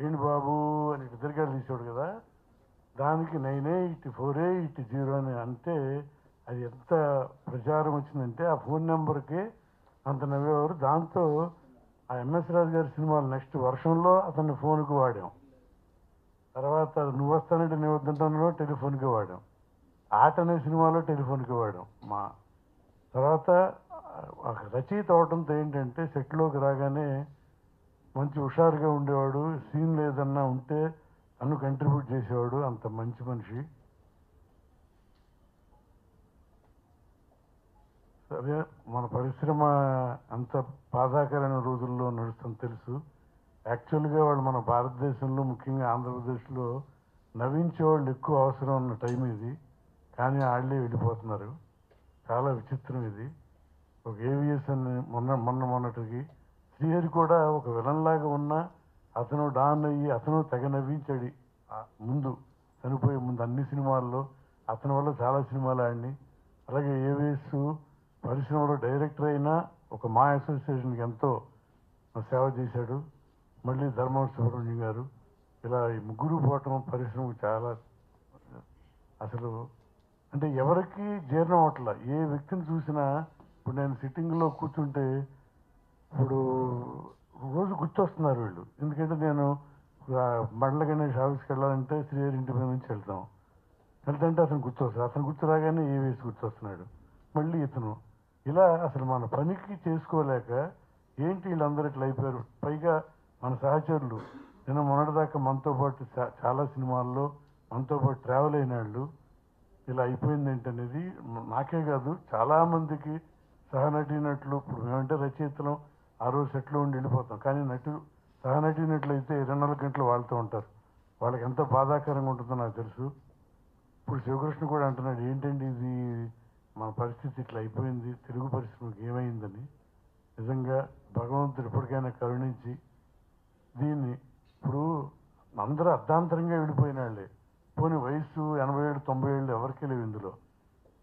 ఏంటి బాబు అని ఇటు తీసాడు తీసేవాడు కదా. దానికి nine eight four eight zero అని అంటే అది ఎంత ప్రచారం వచ్చిందంటే ఆ ఫోన్ నెంబర్కి అంత నవ్వేవారు. దాంతో ఆ ఎంఎస్ రాజు గారి సినిమాలు నెక్స్ట్ వర్షంలో అతన్ని ఫోన్కి వాడాం. తర్వాత నువ్వు వస్తానంటే నేను వద్దంటాను టెలిఫోన్కి వాడాం. ఆట అనే సినిమాలో టెలిఫోన్కి వాడాం. మా తర్వాత ఒక రచయిత అవడంతో ఏంటంటే సెట్లోకి రాగానే మంచి హుషారుగా ఉండేవాడు సీన్ లేదన్నా ఉంటే అన్ను కంట్రిబ్యూట్ చేసేవాడు అంత మంచి మనిషి. సరే మన పరిశ్రమ అంత బాధాకరమైన రోజుల్లో నడుస్తుంది తెలుసు. యాక్చువల్గా వాళ్ళు మన భారతదేశంలో ముఖ్యంగా ఆంధ్రప్రదేశ్లో నవ్వించే వాళ్ళు ఎక్కువ అవసరం ఉన్న టైం ఇది. కానీ వాళ్ళే వెళ్ళిపోతున్నారు. చాలా విచిత్రం ఇది. ఒక ఏవియేషన్ మొన్న మొన్న మొన్నటికి శ్రీహరి కూడా ఒక విలన్ లాగా ఉన్న అతను డాన్ అయ్యి అతను తెగ నవ్వించాడు ముందు చనిపోయే ముందు అన్ని సినిమాల్లో అతని వల్ల చాలా సినిమాలు ఆడిని. అలాగే ఏవిఎస్ పరిశ్రమలో డైరెక్టర్ అయినా ఒక మా అసోసియేషన్కి ఎంతో సేవ చేశాడు. మళ్ళీ ధర్మవర సుబ్రహ్మణ్యం గారు ఇలా ఈ ముగ్గురు పోవటం పరిశ్రమకు చాలా అసలు అంటే ఎవరికి జీర్ణం అవట్ల ఏ వ్యక్తిని చూసినా ఇప్పుడు నేను సిట్టింగ్లో కూర్చుంటే ఇప్పుడు రోజు గుర్తొస్తున్నారు వీళ్ళు. ఎందుకంటే నేను మండల గణేష్ ఆఫీస్కి వెళ్ళాలంటే శ్రీహరి ఇంటి మీద నుంచి వెళ్తాం. వెళ్తుంటే అతను గుర్తొస్తాడు. అతను గుర్తు రాగానే ఏ వేసి గుర్తొస్తున్నాడు. మళ్ళీ ఇతను. ఇలా అసలు మన పనికి చేసుకోలేక ఏంటి వీళ్ళందరూ ఇట్లా అయిపోయారు? పైగా మన సహచరులు. నేను మొన్నటిదాకా మనతో పాటు చాలా సినిమాల్లో మనతో పాటు ట్రావెల్ అయిన వాళ్ళు. ఇలా అయిపోయింది ఏంటనేది నాకే కాదు. చాలా మందికి సహనటినట్లు ఇప్పుడు మేమంటే రచయితలం. ఆ రోజు సెట్లో ఉండి వెళ్ళిపోతాం. కానీ నటు సహనటినట్లయితే ఇరవై నాలుగు గంటలు వాళ్ళతో ఉంటారు. వాళ్ళకి ఎంత బాధాకరంగా ఉంటుందో నాకు తెలుసు. ఇప్పుడు శివకృష్ణ కూడా అంటున్నాడు ఏంటండి ఇది? మన పరిస్థితి ఇట్లా అయిపోయింది. తెలుగు పరిశ్రమకి ఏమైందని? నిజంగా భగవంతుడు ఎప్పటికైనా కరుణించి దీన్ని ఇప్పుడు అందరూ అర్ధాంతరంగా వెళ్ళిపోయిన వాళ్ళే. పోనీ వయసు ఎనభై ఏళ్ళు తొంభై ఏళ్ళు ఎవరికీ లేవు ఇందులో.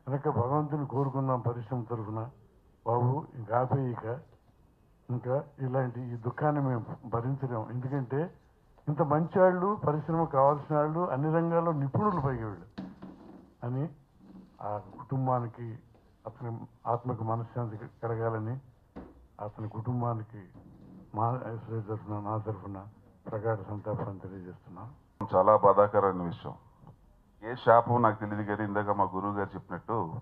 కనుక భగవంతుని కోరుకుందాం పరిశ్రమ తరఫున. బాబు ఇంకా ఆపేయిక. ఇంకా ఇలాంటి ఈ దుఃఖాన్ని మేము భరించలేము. ఎందుకంటే ఇంత మంచి వాళ్ళు పరిశ్రమ కావాల్సిన వాళ్ళు అన్ని రంగాల్లో నిపుణులు పైకి అని ఆ కుటుంబానికి అతని ఆత్మకు మనశ్శాంతి కలగాలని అతని కుటుంబానికి మా తరఫున నా తరఫున ప్రగాఢ సంతాపాన్ని తెలియజేస్తున్నాను. చాలా బాధాకరమైన విషయం. ఏ శాపం నాకు తెలియదు కానీ ఇందాక మా గురువు గారు చెప్పినట్టు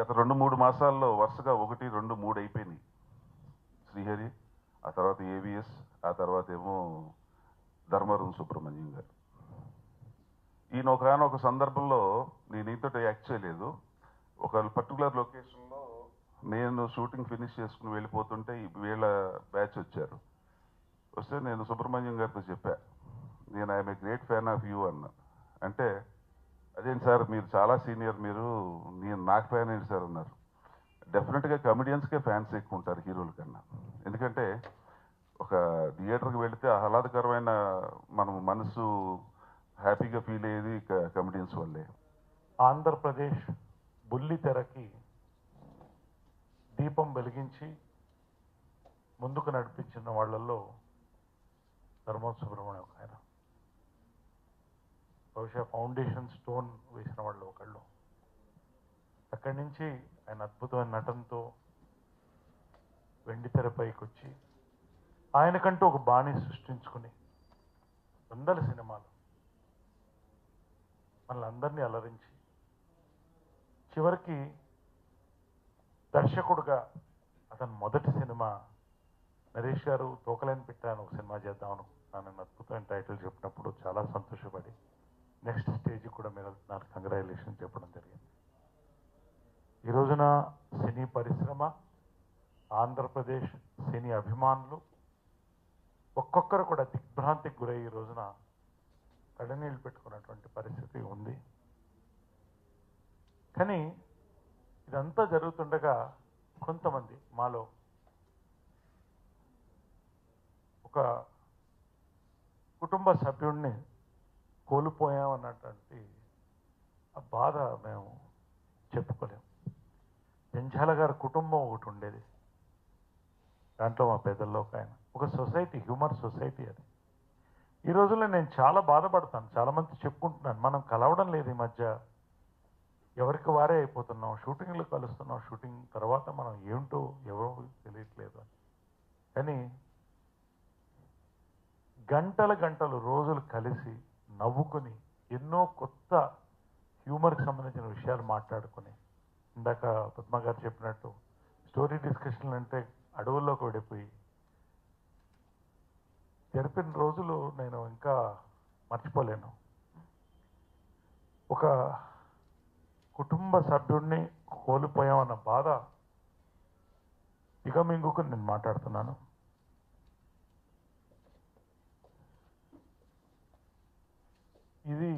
గత రెండు మూడు మాసాల్లో వరుసగా ఒకటి రెండు మూడు అయిపోయినాయి. శ్రీహరి ఆ తర్వాత ఏవిఎస్ ఆ తర్వాత ఏమో ధర్మవరం సుబ్రహ్మణ్యం గారు. ఈయన ఒకనొక సందర్భంలో నేను ఇంతటి యాక్ట్ చేయలేదు. ఒక పర్టికులర్ లొకేషన్లో నేను షూటింగ్ ఫినిష్ చేసుకుని వెళ్ళిపోతుంటే వీళ్ళ బ్యాచ్ వచ్చారు. వస్తే నేను సుబ్రహ్మణ్యం గారితో చెప్పా. నేను I'm a great fan of you అన్న. అంటే అదేంటి సార్ మీరు చాలా సీనియర్ మీరు నేను నాకు ఫ్యాన్ ఏంటి సార్ అన్నారు. డెఫినెట్గా కమెడియన్స్కే ఫ్యాన్స్ ఎక్కువ ఉంటారు హీరోల కన్నా. ఎందుకంటే ఒక థియేటర్కి వెళితే ఆహ్లాదకరమైన మనం మనసు హ్యాపీగా ఫీల్ అయ్యేది కమెడియన్స్ వల్లే. ఆంధ్రప్రదేశ్ బుల్లి తెరకి దీపం వెలిగించి ముందుకు నడిపించిన వాళ్ళల్లో ధర్మోత్ సుబ్రహ్మణ్యం ఆయన. బహుశా ఫౌండేషన్ స్టోన్ వేసిన వాళ్ళు ఒకళ్ళు. అక్కడి నుంచి ఆయన అద్భుతమైన నటనతో వెండి తెరపైకి వచ్చి ఆయనకంటూ ఒక బాణి సృష్టించుకుని వందల సినిమాలు మనల్ని అందరినీ అలరించి చివరికి దర్శకుడుగా అతని మొదటి సినిమా నరేష్ గారు తోకలేని పెట్టాను ఒక సినిమా చేద్దాం నన్ను అద్భుతమైన టైటిల్ చెప్పినప్పుడు చాలా సంతోషపడి నెక్స్ట్ స్టేజ్ కూడా మీరు వెళ్తున్నారు కంగ్రాచులేషన్ చెప్పడం జరిగింది. ఈ రోజున సినీ పరిశ్రమ ఆంధ్రప్రదేశ్ సినీ అభిమానులు ఒక్కొక్కరు కూడా దిగ్భ్రాంతికి గురై ఈ రోజున కడనీళ్ళు పెట్టుకున్నటువంటి పరిస్థితి ఉంది. కానీ ఇదంతా జరుగుతుండగా కొంతమంది మాలో ఒక కుటుంబ సభ్యుడిని కోల్పోయాం అన్నటువంటి ఆ బాధ మేము చెప్పుకోలేము జంజాల గారి కుటుంబం ఒకటి ఉండేది. దాంట్లో మా పెద్దల్లో ఒక ఆయన. ఒక సొసైటీ హ్యూమర్ సొసైటీ అది. ఈ రోజుల్లో నేను చాలా బాధపడతాను. చాలా మంది చెప్పుకుంటున్నాను మనం కలవడం లేదు ఈ మధ్య. ఎవరికి వారే అయిపోతున్నాం షూటింగ్లు కలుస్తున్నాం షూటింగ్ తర్వాత మనం ఏంటో ఎవరో తెలియట్లేదు కానీ గంటల గంటలు రోజులు కలిసి నవ్వుకొని ఎన్నో కొత్త హ్యూమర్కి సంబంధించిన విషయాలు మాట్లాడుకొని. ఇందాక పద్మ గారు చెప్పినట్టు స్టోరీ డిస్కషన్లు అంటే అడవుల్లోకి వెళ్ళిపోయి జరిపిన రోజులు నేను ఇంకా మర్చిపోలేను. ఒక కుటుంబ సభ్యుడిని కోల్పోయామన్న బాధ ఇక మింగుకు నేను మాట్లాడుతున్నాను. ఇది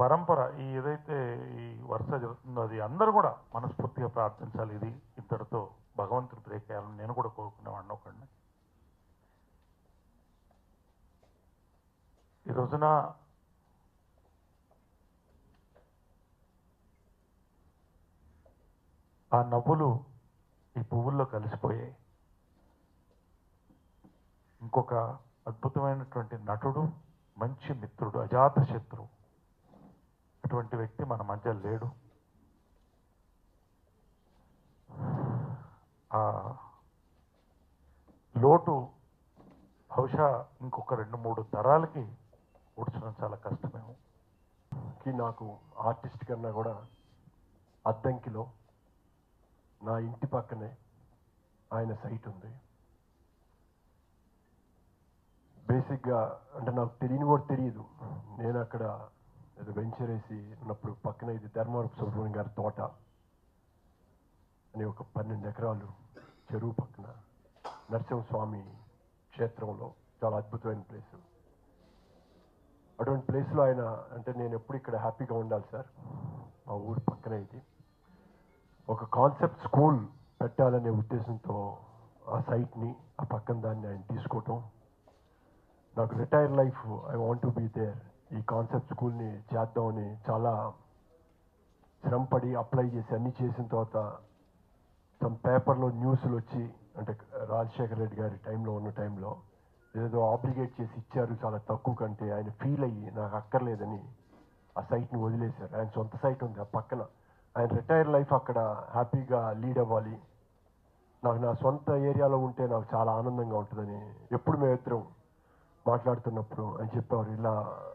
పరంపర ఈ ఏదైతే ఈ వరుస జరుగుతుందో అది అందరూ కూడా మనస్ఫూర్తిగా ప్రార్థించాలి. ఇది ఇద్దరితో భగవంతుడు బ్రేక్ అయ్యాలని నేను కూడా కోరుకునేవాడిని ఒకడిని. ఈ రోజున ఆ నవ్వులు ఈ పువ్వుల్లో కలిసిపోయాయి. ఇంకొక అద్భుతమైనటువంటి నటుడు మంచి మిత్రుడు అజాత శత్రువు అటువంటి వ్యక్తి మన మధ్య లేడు. ఆ లోటు బహుశా ఇంకొక రెండు మూడు తరాలకి ఊడ్చడం చాలా కష్టమేమో. కి నాకు ఆర్టిస్ట్ కన్నా కూడా అద్దంకిలో నా ఇంటి పక్కనే ఆయన సైట్ ఉంది. బేసిక్గా అంటే నాకు తెలియని కూడా తెలియదు నేను అక్కడ ఏదో వెంచర్ వేసి ఉన్నప్పుడు పక్కన ఇది ధర్మవరపు సుబ్రహ్మణ్యం గారి తోట అని ఒక పన్నెండు ఎకరాలు చెరువు పక్కన నరసింహస్వామి క్షేత్రంలో చాలా అద్భుతమైన ప్లేస్. అటువంటి ప్లేస్లో ఆయన అంటే నేను ఎప్పుడు ఇక్కడ హ్యాపీగా ఉండాలి సార్. మా ఊరు పక్కన ఇది. ఒక కాన్సెప్ట్ స్కూల్ పెట్టాలనే ఉద్దేశంతో ఆ సైట్ని ఆ పక్కన దాన్ని ఆయన తీసుకోవటం నాకు retire life I want to be there ఈ కాన్సెప్ట్ స్కూల్ని చేద్దామని చాలా శ్రమపడి అప్లై చేసి అన్ని చేసిన తర్వాత సమ్ పేపర్లో న్యూస్లు వచ్చి అంటే రాజశేఖర రెడ్డి గారి టైంలో ఉన్న టైంలో ఏదో ఆబ్లిగేట్ చేసి ఇచ్చారు చాలా తక్కువ కంటే ఆయన ఫీల్ అయ్యి నాకు అక్కర్లేదని ఆ సైట్ని వదిలేశారు. ఆయన సొంత సైట్ ఉంది ఆ పక్కన. ఆయన రిటైర్ లైఫ్ అక్కడ హ్యాపీగా లీడ్ అవ్వాలి. నాకు నా సొంత ఏరియాలో ఉంటే నాకు చాలా ఆనందంగా ఉంటుందని ఎప్పుడు మేమిద్దరం మాట్లాడుతున్నప్పుడు ఆయన చెప్పేవారు ఇలా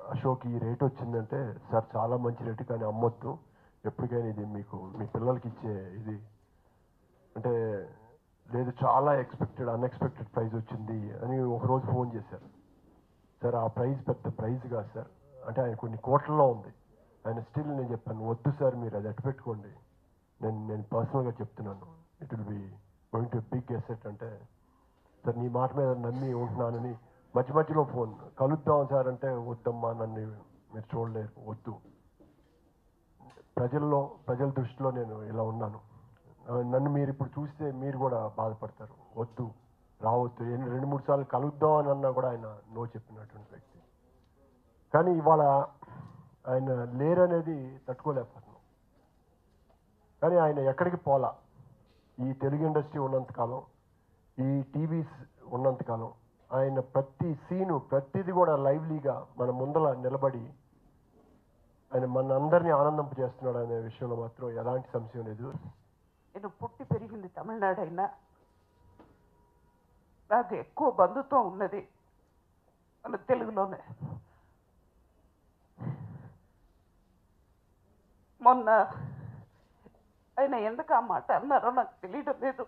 అశోక్ ఈ రేట్ వచ్చిందంటే సార్ చాలా మంచి రేటు కానీ అమ్మొద్దు. ఎప్పటికైనా ఇది మీకు మీ పిల్లలకి ఇచ్చే ఇది. అంటే లేదు చాలా ఎక్స్పెక్టెడ్ అన్ఎక్స్పెక్టెడ్ ప్రైజ్ వచ్చింది అని ఒకరోజు ఫోన్ చేశారు. సార్ ఆ ప్రైజ్ పెద్ద ప్రైజ్ కాదు సార్. అంటే ఆయన కొన్ని కోట్లలో ఉంది. ఆయన స్టిల్ నేను చెప్పాను వద్దు సార్ మీరు అది అట్టు పెట్టుకోండి. నేను నేను పర్సనల్గా చెప్తున్నాను. It will be going to big asset అంటే సార్ నీ మాట మీద నమ్మి ఉంటున్నానని మధ్య మధ్యలో ఫోన్ కలుద్దాం సార్ అంటే వద్దమ్మా నన్ను మీరు చూడలేరు వద్దు. ప్రజల్లో ప్రజల దృష్టిలో నేను ఇలా ఉన్నాను. నన్ను మీరు ఇప్పుడు చూస్తే మీరు కూడా బాధపడతారు. వద్దు రావద్దు. ఎన్ని- రెండు మూడు సార్లు కలుద్దాం అని అన్నా కూడా ఆయన నో చెప్పినటువంటి వ్యక్తి. కానీ ఇవాళ ఆయన లేరనేది తట్టుకోలేకపోతున్నాం. కానీ ఆయన ఎక్కడికి పోలా? ఈ తెలుగు ఇండస్ట్రీ ఉన్నంతకాలం ఈ టీవీస్ ఉన్నంతకాలం ఆయన ప్రతి సీను ప్రతిది కూడా లైవ్లీగా మన ముందల నిలబడి ఆయన మన అందరినీ ఆనందింప చేస్తున్నాడు అనే విషయంలో మాత్రం ఎలాంటి సంశయం లేదు. నేను పుట్టి పెరిగింది తమిళనాడు అయినా నాకు ఎక్కువ బంధుత్వం ఉన్నది మన తెలుగులోనే. మొన్న ఆయన ఎందుకు ఆ మాట అన్నారో నాకు తెలియడం లేదు.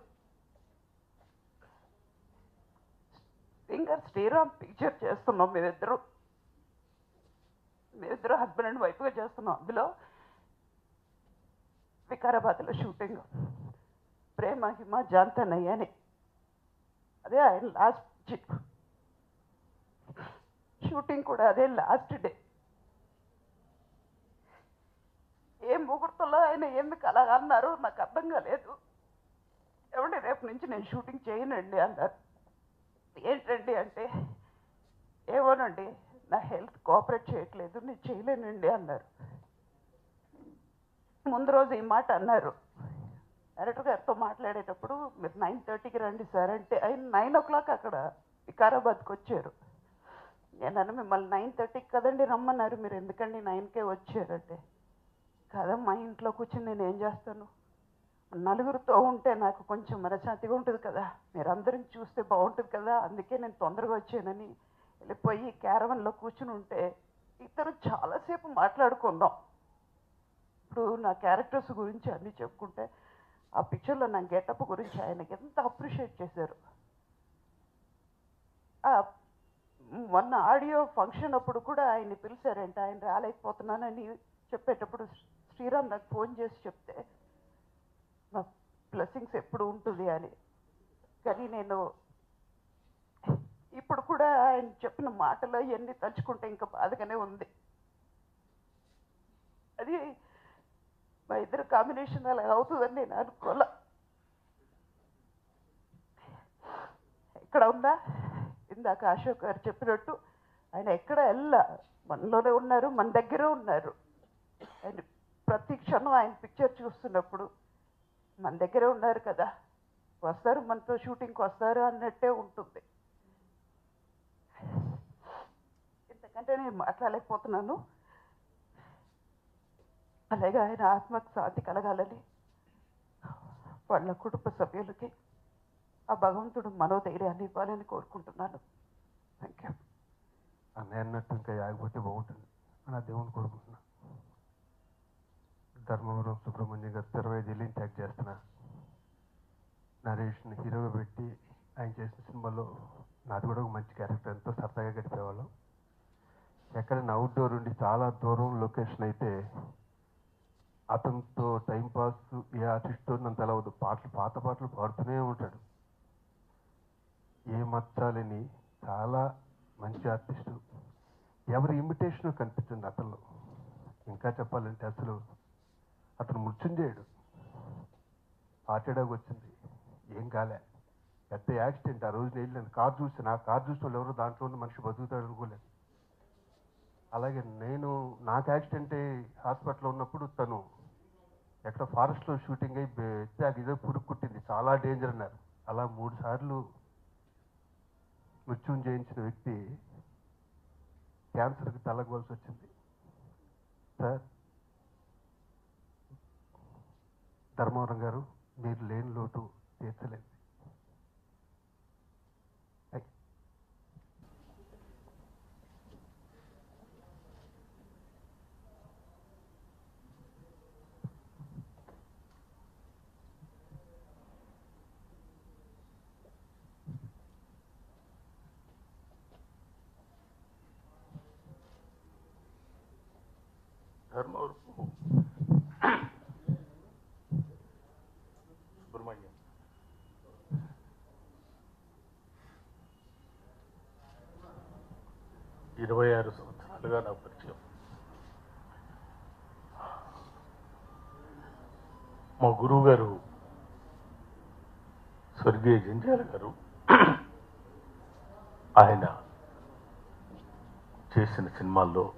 సింగర్ శ్రీరామ్ పిక్చర్ చేస్తున్నాం మేమిద్దరు. మేమిద్దరు హస్బెండ్ అండ్ వైఫ్గా చేస్తున్నాం. అందులో వికారాబాద్లో షూటింగ్ ప్రేమ హిమ జాంతనయ్య అని అదే ఆయన లాస్ట్ షూటింగ్ కూడా అదే లాస్ట్ డే ఏ ముహూర్తంలో ఆయన ఎందుకు అలా అన్నారు నాకు అర్థం కాలేదు. ఏమండి రేపు నుంచి నేను షూటింగ్ చేయనండి అన్నారు. ఏంటండి అంటే ఏమోనండి నా హెల్త్ కోఆపరేట్ చేయట్లేదు నేను చేయలేనండి అన్నారు. ముందు రోజు ఈ మాట అన్నారు. డైరెక్టర్ గారితో మాట్లాడేటప్పుడు మీరు నైన్ థర్టీకి రండి సార్ అంటే ఆయన నైన్ ఓ క్లాక్ అక్కడ వికారాబాద్కి వచ్చారు. నేను మిమ్మల్ని నైన్ థర్టీకి కదండి రమ్మన్నారు మీరు ఎందుకండి నైన్కే వచ్చారంటే? కదమ్మా ఇంట్లో కూర్చొని నేను ఏం చేస్తాను? నలుగురితో ఉంటే నాకు కొంచెం మనశాంతిగా ఉంటుంది కదా. మీరందరిని చూస్తే బాగుంటుంది కదా. అందుకే నేను తొందరగా వచ్చానని వెళ్ళిపోయి క్యారవన్లో కూర్చుని ఉంటే ఇద్దరు చాలాసేపు మాట్లాడుకుందాం. ఇప్పుడు నా క్యారెక్టర్స్ గురించి అన్నీ చెప్పుకుంటే ఆ పిక్చర్లో నా గెటప్ గురించి ఆయనకి ఎంత అప్రిషియేట్ చేశారు. మొన్న ఆడియో ఫంక్షన్ అప్పుడు కూడా ఆయన్ని పిలిచారంట. ఆయన రాలేకపోతున్నానని చెప్పేటప్పుడు శ్రీరామ్ నాకు ఫోన్ చేసి చెప్తే నా బ్లెస్సింగ్స్ ఎప్పుడు ఉంటుంది అని. కానీ నేను ఇప్పుడు కూడా ఆయన చెప్పిన మాటలు అవన్నీ తలుచుకుంటే ఇంకా బాధగానే ఉంది. అది మా ఇద్దరు కాంబినేషన్ అలా అవుతుందని నేను అనుకోలే. ఇక్కడ ఉందా ఇందాక అశోక్ గారు చెప్పినట్టు ఆయన ఎక్కడ వెళ్ళా మనలోనే ఉన్నారు మన దగ్గరే ఉన్నారు. ఆయన ప్రతి క్షణం ఆయన పిక్చర్ చూస్తున్నప్పుడు మన దగ్గరే ఉన్నారు కదా. వస్తారు మనతో షూటింగ్కి వస్తారు అన్నట్టే ఉంటుంది. ఇంతకంటే నేను మాట్లాడలేకపోతున్నాను. అలాగే ఆయన ఆత్మకు శాంతి కలగాలని వాళ్ళ కుటుంబ సభ్యులకి ఆ భగవంతుడు మనోధైర్యాన్ని ఇవ్వాలని కోరుకుంటున్నాను. థ్యాంక్ యూ అన్నయ్య అన్నట్టు ఇంకా ఆగిపోతే బాగుంటుంది. అని ఆ దేవుని కోరుకుంటున్నాను ధర్మవరం సుబ్రహ్మణ్యం గారు ఇరవై ఐదు ఏళ్ళు ట్యాగ్ నరేష్ని హీరోగా పెట్టి ఆయన చేసిన సినిమాలో నాది కూడా ఒక మంచి క్యారెక్టర్. ఎంతో సరదాగా గడిపేవాళ్ళం. ఎక్కడైనా అవుట్డోర్ ఉండి చాలా దూరం లొకేషన్ అయితే అతనితో టైంపాస్ ఏ ఆర్టిస్ట్తో నన్ను తెలవదు పాటలు పాత పాటలు పాడుతూనే ఉంటాడు. ఏ మచ్చాలని చాలా మంచి ఆర్టిస్టు. ఎవరి ఇమిటేషన్ కనిపించింది అతను ఇంకా చెప్పాలంటే అసలు అతను మృత్యుంజయుడు. హార్ట్ అటాక్ వచ్చింది ఏం కాలే. పెద్ద యాక్సిడెంట్. ఆ రోజు వెళ్ళాను కార్ చూసి నా కార్ చూసిన వాళ్ళు ఎవరు దాంట్లో ఉన్న మనిషి బతుకుతాడు అనుకోలేదు. అలాగే నేను నాకు యాక్సిడెంట్ అయ్యి హాస్పిటల్లో ఉన్నప్పుడు తను ఎక్కడ ఫారెస్ట్లో షూటింగ్ అయ్యి అది ఇదో పురుగు కుట్టింది. చాలా డేంజర్ అన్నారు. అలా మూడు సార్లు మృత్యుం చేయించిన వ్యక్తి క్యాన్సర్కి తలగవలసి వచ్చింది సార్ ధర్మవరం గారు మీరు లేని లోటు తీర్చలేదు. ధర్మవరం ధర్మవరపు సుబ్రహ్మణ్యం ఇరవై ఆరు సంవత్సరాలుగా నా పరిచయం మా గురువు గారు స్వర్గీయ జంజాల గారు ఆయన చేసిన సినిమాల్లో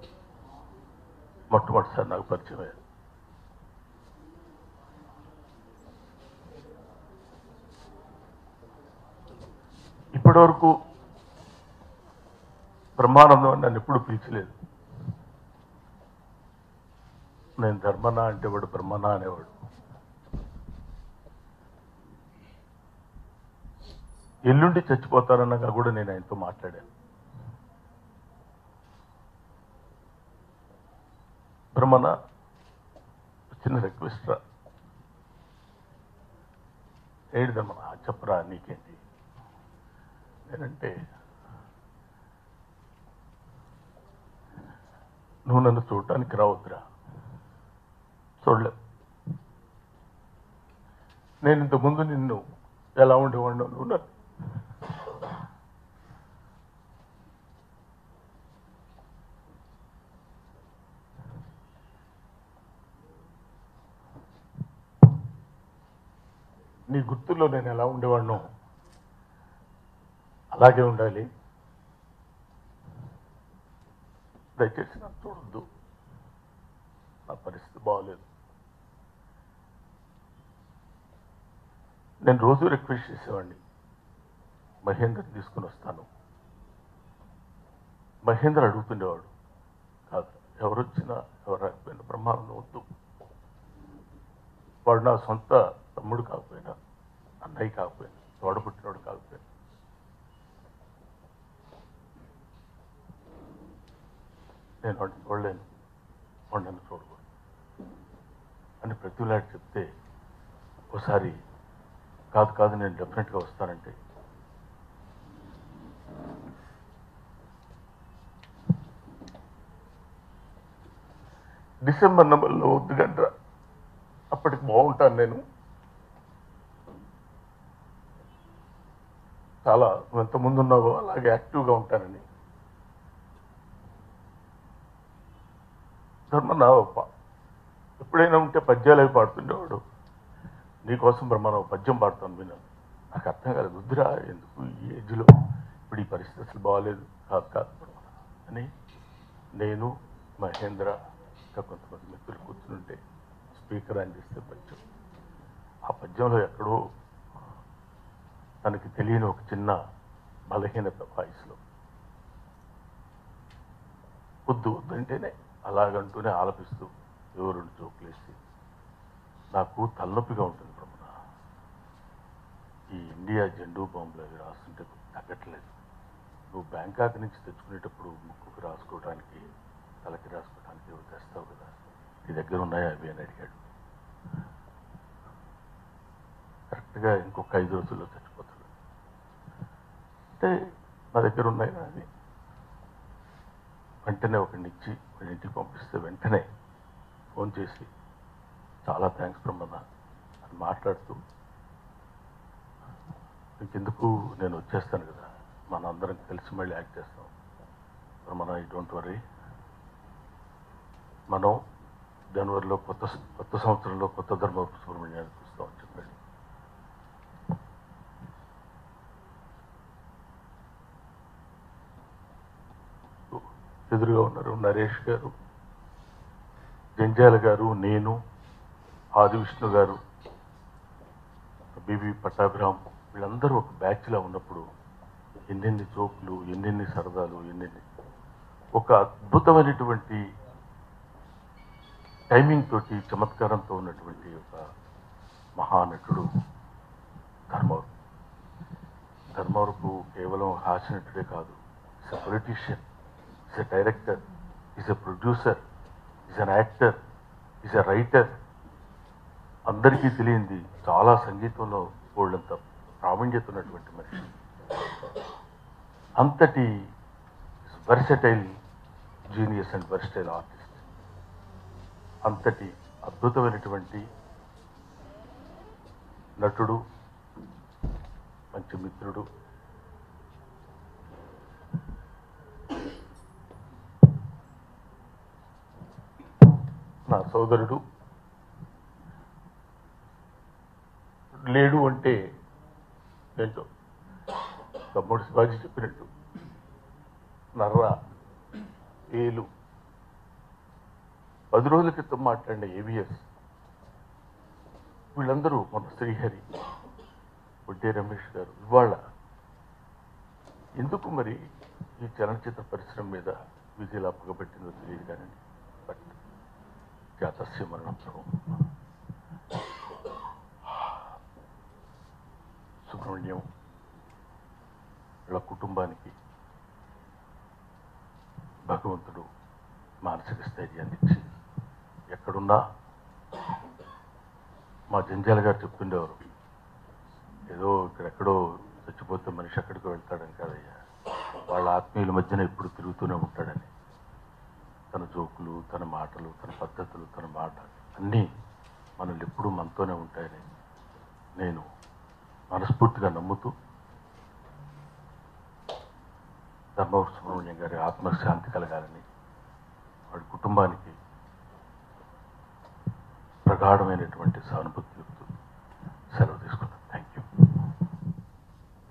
మొట్టమొదటిసారి నాకు పరిచయం అయ్యారు. ఇప్పటివరకు బ్రహ్మానందం అని నన్ను ఎప్పుడు పిలిచలేదు. నేను ధర్మనా అంటే వాడు బ్రహ్మనా అనేవాడు. ఎల్లుండి చచ్చిపోతారన్నగా కూడా నేను ఆయనతో మాట్లాడాను. బ్రహ్మణ చిన్న రిక్వెస్ట్ రా. ఏడుదమ్మా చెప్పరా నీకేంటి? నేనంటే నువ్వు నన్ను చూడటానికి రావద్దురా. చూడలేదు నేను ఇంతకుముందు నిన్ను ఎలా ఉండేవాడినో నువ్వు నన్ను నీ గుర్తుల్లో నేను ఎలా ఉండేవాడినో అలాగే ఉండాలి. దయచేసి నాకు చూడొద్దు నా పరిస్థితి బాగోలేదు నేను రోజు రిక్వెస్ట్ చేసేవాడిని. మహేంద్ర తీసుకుని వస్తాను. మహేంద్ర అడుగుతుండేవాడు కాదు ఎవరు వచ్చినా ఎవరు రాకపోయినా బ్రహ్మానందం వద్దు. వాడు నా సొంత తమ్ముడు కాకపోయినా అన్నయ్య కాకపోయినా తోడబుట్టినోడు కాకపోయినా. నేను వాడిని చూడలేను. వాడు నన్ను చూడకూడదు అని ప్రతిలాడు చెప్తే ఒకసారి కాదు కాదు నేను డెఫినెట్గా వస్తానంటే డిసెంబర్ నెంబర్లో వద్దు గంట అప్పటికి బాగుంటాను నేను. చాలా ఎంత ముందు ఉన్నావో అలాగే యాక్టివ్గా ఉంటానని. ధర్మ నా ఎప్పుడైనా ఉంటే పద్యాలు అవి పాడుతుండేవాడు. నీకోసం బ్రహ్మారావు పద్యం పాడుతాను విన్నాను. నాకు అర్థం కాలేదు. వద్దురా ఎందుకు? ఈ ఏజ్లో ఇప్పుడు ఈ పరిస్థితి అసలు బాగాలేదు కాదు కాదు. అని నేను మహేంద్ర ఇంకా కొంతమంది మిత్రులు కూర్చుంటే స్పీకర్ ఆన్ చేస్తే పద్యం ఆ పద్యంలో ఎక్కడో తనకి తెలియని ఒక చిన్న బలహీనత వాయిస్లో. వద్దు వద్దంటేనే అలాగంటూనే ఆలపిస్తూ ఏవో రెండు జోకులేసి నాకు తలనొప్పిగా ఉంటుంది బ్రహ్మణ ఈ ఇండియా జెండూ బాంబులు అవి రాస్తుంటే తగ్గట్లేదు. నువ్వు బ్యాంకాక్ నుంచి తెచ్చుకునేటప్పుడు ముక్కుకు రాసుకోవడానికి తలకి రాసుకోవడానికి తెస్తావు కదా. నీ దగ్గర ఉన్నాయా అవి అని అడిగాడు. కరెక్ట్గా ఇంకొక ఐదు రోజుల్లో చచ్చిపోతాడు. అంటే నా దగ్గర ఉన్నాయి అది వెంటనే ఒకడిని ఇచ్చి వాడి ఇంటికి పంపిస్తే వెంటనే ఫోన్ చేసి చాలా థ్యాంక్స్ బ్రహ్మన్న అని మాట్లాడుతూ నీకెందుకు నేను వచ్చేస్తాను కదా? మన అందరం కలిసి మళ్ళీ యాక్ట్ చేస్తాం. బ్రహ్మన్న ఈ డోంట్ వరీ మనం జనవరిలో కొత్త కొత్త సంవత్సరంలో కొత్త ధర్మ సుబ్రహ్మణ్యాన్ని చూస్తామని చెప్పండి ఎదురుగా ఉన్నారు నరేష్ గారు జంజాల గారు నేను ఆది విష్ణు గారు బీబీ పట్టాభిరామ్ వీళ్ళందరూ ఒక బ్యాచ్లా ఉన్నప్పుడు ఎన్నెన్ని జోకులు ఎన్నెన్ని సరదాలు ఎన్నెన్ని ఒక అద్భుతమైనటువంటి టైమింగ్ తోటి చమత్కారంతో ఉన్నటువంటి ఒక మహానటుడు ధర్మవరపు ధర్మవరపు కేవలం హాస్యనటుడే కాదు is a politician is a director is a producer is an actor is a writer అందరికీ తెలియంది చాలా సంగీతంలో బోల్డంత ప్రావీణ్యత ఉన్నటువంటి మనిషి. అంతటి versatile genius and versatile artist అంతటి అద్భుతమైనటువంటి నటుడు మంచి మిత్రుడు. నా సోదరుడు లేడు అంటే ఏంటో తమ్ముడు శివాజీ చెప్పినట్టు నర్ర ఏలు పది రోజుల క్రితం మాట్లాడిన ఏవిఎస్ వీళ్ళందరూ మన శ్రీహరి వడ్డే రమేష్ గారు. ఇవాళ ఎందుకు మరి ఈ చలనచిత్ర పరిశ్రమ మీద విజయలా పగబెట్టిందో తెలియదు కానీ బట్ జాతస్య మరణం సుబ్రహ్మణ్యం వీళ్ళ కుటుంబానికి భగవంతుడు మానసిక స్థైర్యాన్ని ఇచ్చింది. ఎక్కడున్నా మా జంజాల గారు చెప్తుండేవారు. ఏదో ఇక్కడెక్కడో చచ్చిపోతే మనిషి ఎక్కడికో వెళ్తాడని కాదయ్యా. వాళ్ళ ఆత్మీయుల మధ్యన ఎప్పుడు తిరుగుతూనే ఉంటాడని. తన జోకులు తన మాటలు తన పద్ధతులు తన మాట అన్నీ మనల్ని ఎప్పుడూ మనతోనే ఉంటాయని నేను మనస్ఫూర్తిగా నమ్ముతూ ధర్మవర సుబ్రహ్మణ్యం గారి ఆత్మశాంతి కలగాలని వాడి కుటుంబానికి ప్రగాఢమైనటువంటి సానుభూతి